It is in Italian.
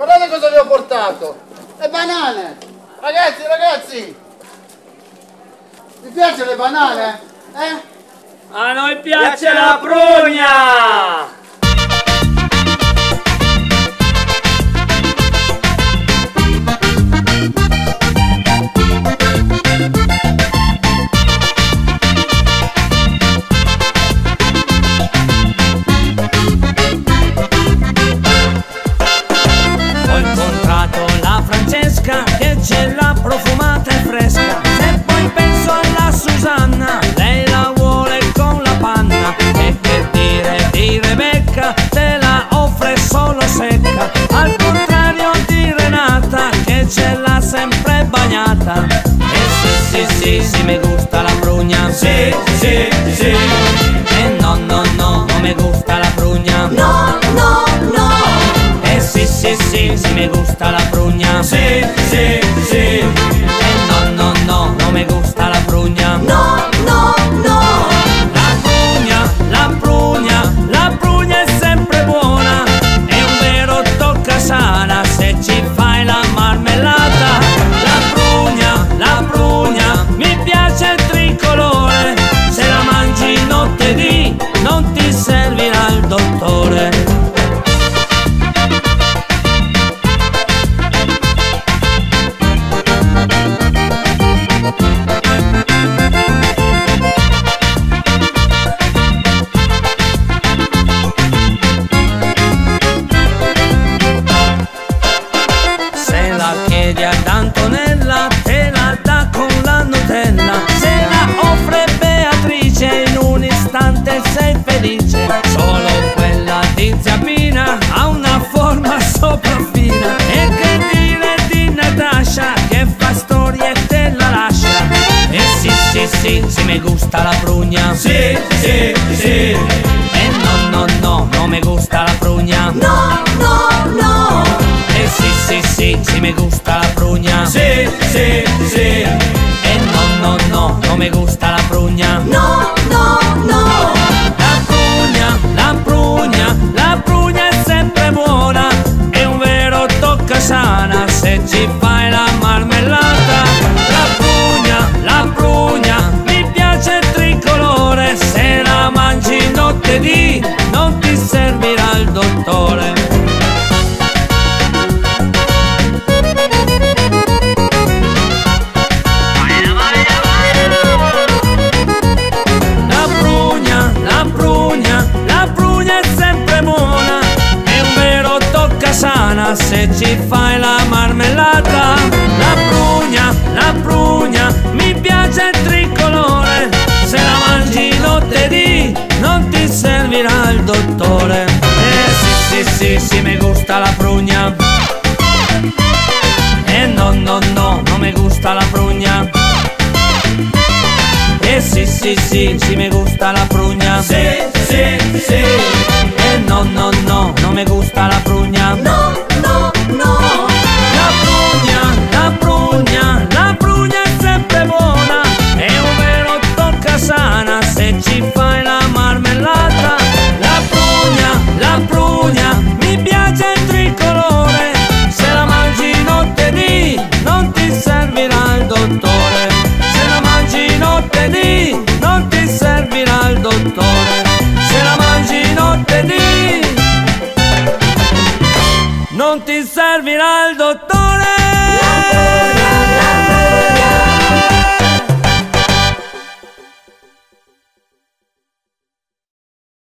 Guardate cosa vi ho portato! Le banane! Ragazzi, ragazzi! Vi piacciono le banane? Eh? A noi piace la prugna! L'ha profumata e fresca. Se poi penso alla Susanna, lei la vuole con la panna. E che dire di Rebecca, te la offre solo secca. Al contrario di Renata che ce l'ha sempre bagnata. E sì sì sì sì mi gusta la prugna Sì sì eh sì sì sì, sì me gusta la prugna Sì, sì, sì me gusta la prugna Sì sì sì E no no no, no me gusta la prugna No no no. Eh sì sì sì, sì me gusta la prugna Sì sì sì E no no no, no me gusta la prugna No no no. La prugna, la prugna, la prugna è sempre buona È un vero toccasana se ci ci fai la marmellata. La prugna, la prugna, mi piace il tricolore. Se la mangi notte di, non ti servirà il dottore. Eh sì sì sì, sì me gusta la prugna. Eh no no no, non me gusta la prugna. Eh sì sì sì, sì me gusta la prugna. Sì sì sì. Eh no no no, no me gusta la prugna